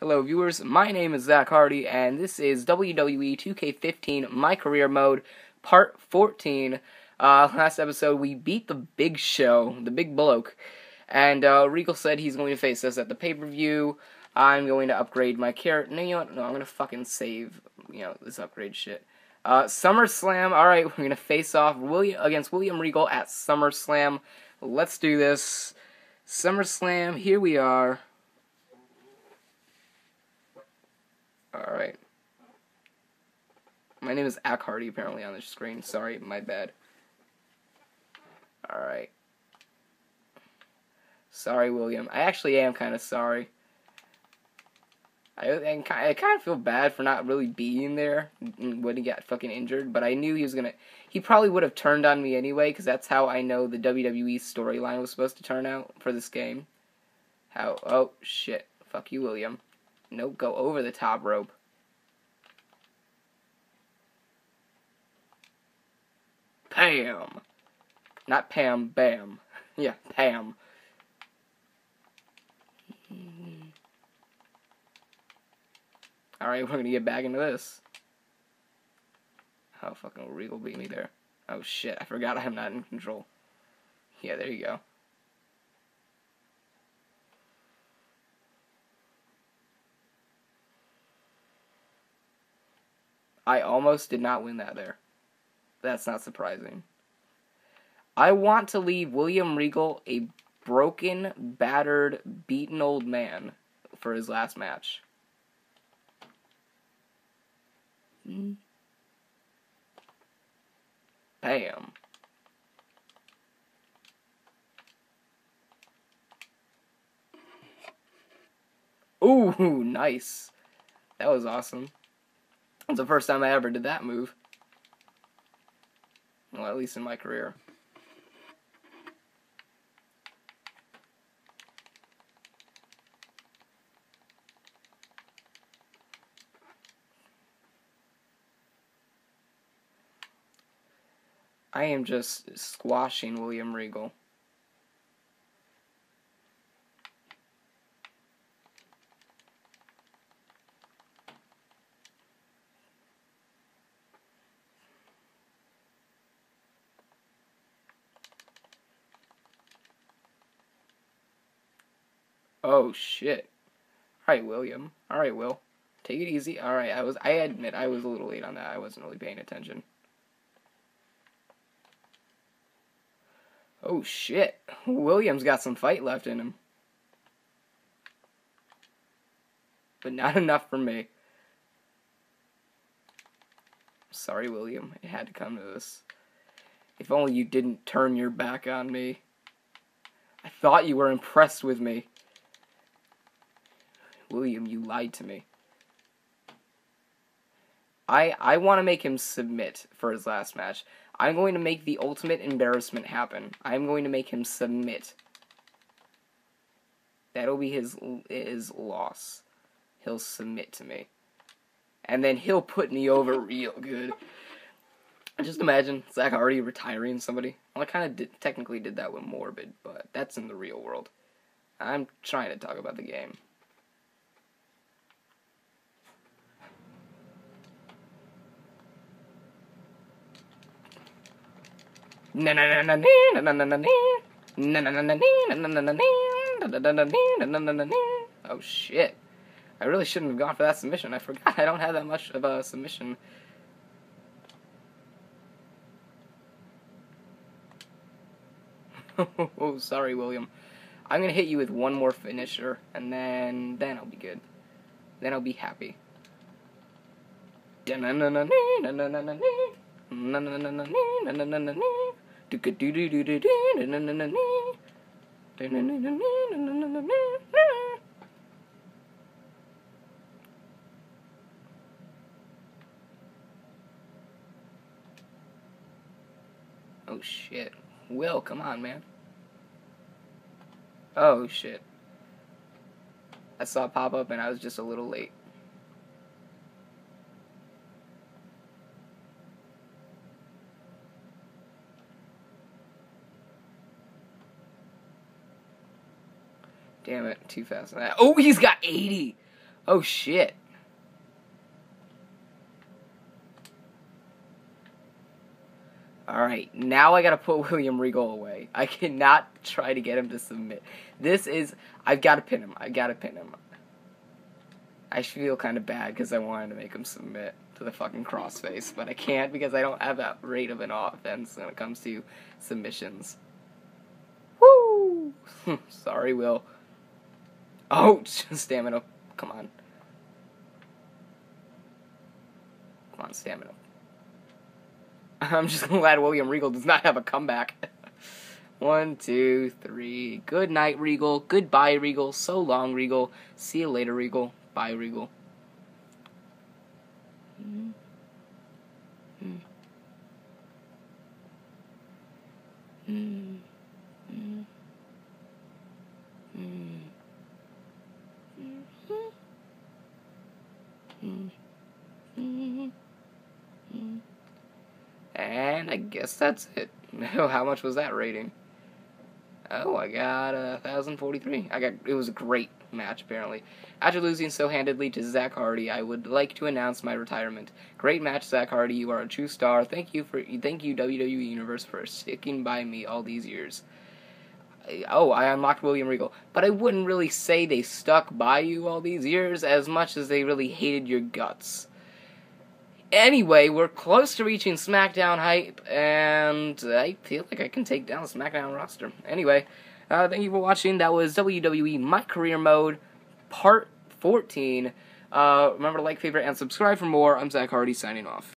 Hello, viewers. My name is Zack Hardy, and this is WWE 2K15 My Career Mode, Part 14. Uh, last episode, we beat the Big Show, the Big Bloke, and uh, Regal said he's going to face us at the pay per view. I'm going to upgrade my character. No, you know? No, I'm going to fucking save, you know, this upgrade shit. Uh, SummerSlam. All right, we're going to face off William against William Regal at SummerSlam. Let's do this. SummerSlam. Here we are. Alright. My name is Ack Hardy, apparently, on the screen. Sorry, my bad. Alright. Sorry, William. I actually am kind of sorry. I, I, I kind of feel bad for not really being there when he got fucking injured, but I knew he was gonna. He probably would have turned on me anyway, because that's how I know the WWE storyline was supposed to turn out for this game. How. Oh, shit. Fuck you, William. Nope, go over the top rope. Pam. Not Pam, Bam. yeah, Pam. Alright, we're gonna get back into this. How oh, fucking Regal beat me there. Oh shit, I forgot I'm not in control. Yeah, there you go. I almost did not win that there. That's not surprising. I want to leave William Regal a broken, battered, beaten old man for his last match. Bam. Ooh, nice. That was awesome. It's the first time I ever did that move. Well, at least in my career. I am just squashing William Regal. Oh shit. Alright, William. Alright, Will. Take it easy. Alright, I was I admit I was a little late on that. I wasn't really paying attention. Oh shit. William's got some fight left in him. But not enough for me. Sorry, William. It had to come to this. If only you didn't turn your back on me. I thought you were impressed with me. William, you lied to me. I I want to make him submit for his last match. I'm going to make the ultimate embarrassment happen. I'm going to make him submit. That'll be his his loss. He'll submit to me. And then he'll put me over real good. Just imagine Zack already retiring somebody. Well, I kind of technically did that with Morbid, but that's in the real world. I'm trying to talk about the game. Oh shit. I really shouldn't have gone for that submission. I forgot I don't have that much of a submission. oh, sorry, William. I'm gonna hit you with one more finisher, and then then I'll be good. Then I'll be happy. Oh shit. Will, come on, man. Oh shit. I saw pop up and I was just a little late. Damn it, too fast. Oh, he's got 80. Oh shit. Alright, now I gotta put William Regal away. I cannot try to get him to submit. This is. I've gotta pin him. I've gotta pin him. I feel kind of bad because I wanted to make him submit to the fucking crossface, but I can't because I don't have that rate of an offense when it comes to submissions. Woo! Sorry, Will. Oh, stamina. Come on. Come on, stamina. I'm just glad William Regal does not have a comeback. One, two, three. Good night, Regal. Goodbye, Regal. So long, Regal. See you later, Regal. Bye, Regal. Hmm. Hmm. Hmm. And I guess that's it. How much was that rating? Oh, I got a thousand forty-three. I got it was a great match apparently. After losing so handedly to Zack Hardy, I would like to announce my retirement. Great match, Zack Hardy. You are a true star. Thank you for thank you WWE Universe for sticking by me all these years. Oh, I unlocked William Regal, but I wouldn't really say they stuck by you all these years as much as they really hated your guts. Anyway, we're close to reaching SmackDown hype, and I feel like I can take down the SmackDown roster. Anyway, uh, thank you for watching. That was WWE My Career Mode, Part 14. Uh, remember to like, favorite, and subscribe for more. I'm Zack Hardy, signing off.